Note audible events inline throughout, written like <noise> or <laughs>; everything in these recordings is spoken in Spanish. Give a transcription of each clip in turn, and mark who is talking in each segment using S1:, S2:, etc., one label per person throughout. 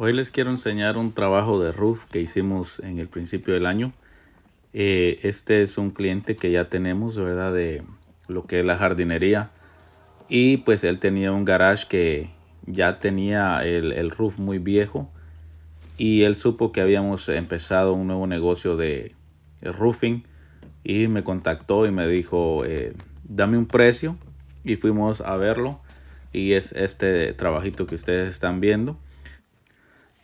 S1: Hoy les quiero enseñar un trabajo de roof que hicimos en el principio del año. Eh, este es un cliente que ya tenemos, ¿verdad? De lo que es la jardinería. Y pues él tenía un garage que ya tenía el, el roof muy viejo. Y él supo que habíamos empezado un nuevo negocio de roofing. Y me contactó y me dijo, eh, dame un precio. Y fuimos a verlo. Y es este trabajito que ustedes están viendo.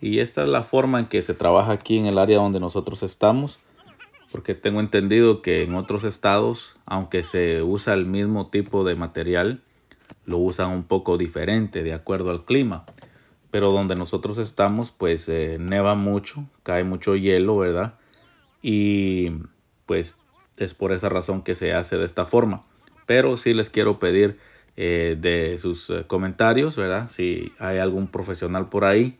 S1: Y esta es la forma en que se trabaja aquí en el área donde nosotros estamos. Porque tengo entendido que en otros estados, aunque se usa el mismo tipo de material, lo usan un poco diferente de acuerdo al clima. Pero donde nosotros estamos, pues eh, neva mucho, cae mucho hielo, ¿verdad? Y pues es por esa razón que se hace de esta forma. Pero sí les quiero pedir eh, de sus eh, comentarios, ¿verdad? Si hay algún profesional por ahí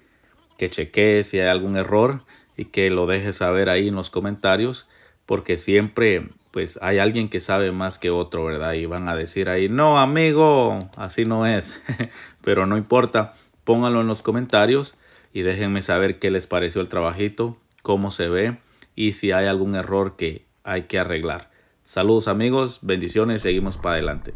S1: que chequee si hay algún error y que lo deje saber ahí en los comentarios porque siempre pues hay alguien que sabe más que otro, ¿verdad? Y van a decir ahí, no amigo, así no es, <laughs> pero no importa, pónganlo en los comentarios y déjenme saber qué les pareció el trabajito, cómo se ve y si hay algún error que hay que arreglar. Saludos amigos, bendiciones, seguimos para adelante.